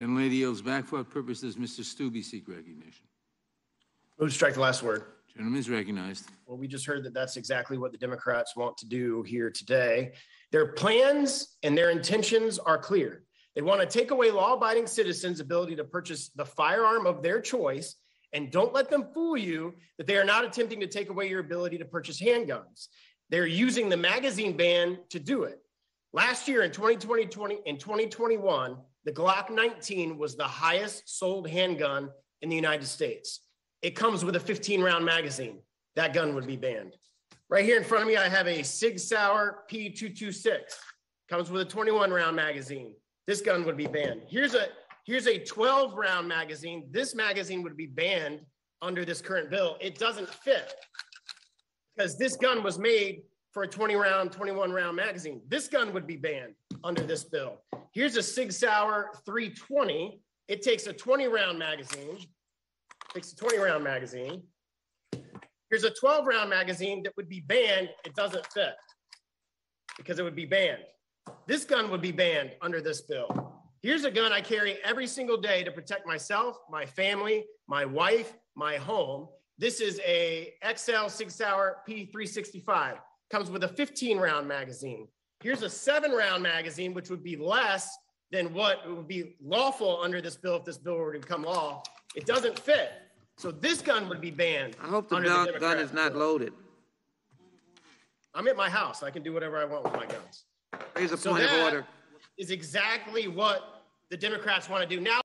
Gentlelady yields back. For what purpose does Mr. Steube seek recognition? Move to strike the last word. Gentleman is recognized. Well, we just heard that that's exactly what the Democrats want to do here today. Their plans and their intentions are clear. They want to take away law abiding citizens' ability to purchase the firearm of their choice. And don't let them fool you that they are not attempting to take away your ability to purchase handguns. They're using the magazine ban to do it. Last year in 2020, 20, in 2021, the Glock 19 was the highest sold handgun in the United States. It comes with a 15 round magazine. That gun would be banned. Right here in front of me, I have a Sig Sauer P226. Comes with a 21 round magazine. This gun would be banned. Here's a here's a 12 round magazine. This magazine would be banned under this current bill. It doesn't fit because this gun was made for a 20 round, 21 round magazine. This gun would be banned under this bill. Here's a Sig Sauer 320. It takes a 20 round magazine, takes a 20 round magazine. Here's a 12 round magazine that would be banned. It doesn't fit because it would be banned. This gun would be banned under this bill. Here's a gun I carry every single day to protect myself, my family, my wife, my home. This is a XL Sig Sauer P365. Comes with a 15 round magazine. Here's a seven round magazine, which would be less than what would be lawful under this bill if this bill were to become law. It doesn't fit. So this gun would be banned. I hope the gun, Democrat gun is not loaded. I'm at my house. I can do whatever I want with my guns. Raise a So point of order. is exactly what the Democrats want to do. Now,